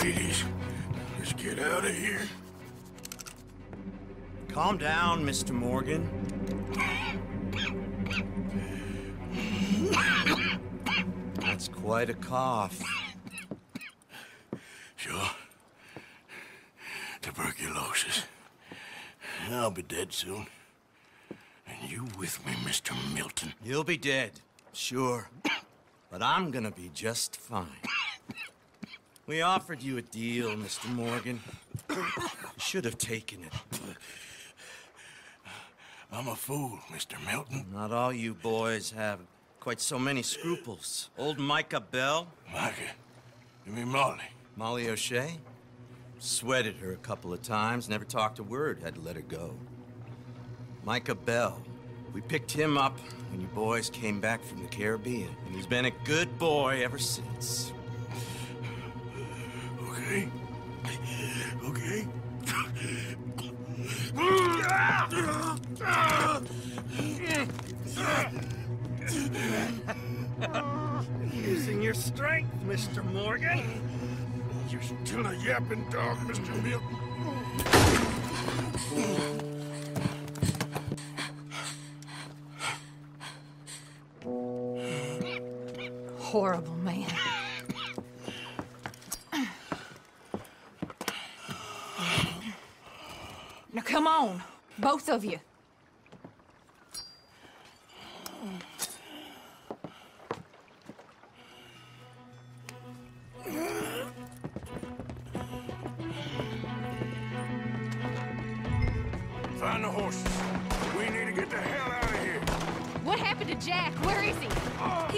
Please, let's get out of here. Calm down, Mr. Morgan. That's quite a cough. Sure. Tuberculosis. I'll be dead soon. And you with me, Mr. Milton. You'll be dead, sure. But I'm gonna be just fine. We offered you a deal, Mr. Morgan. You should have taken it. I'm a fool, Mr. Milton. Not all you boys have quite so many scruples. Old Micah Bell, Micah, you mean Molly? Molly O'Shea, sweated her a couple of times, never talked a word, had to let her go. Micah Bell, we picked him up when you boys came back from the Caribbean, and he's been a good boy ever since. Okay. Okay. Using your strength, Mr. Morgan. You're still a yapping dog, Mr. Milton. Horrible man. Come on, both of you. Find the horses. We need to get the hell out of here. What happened to Jack? Where is he? Oh,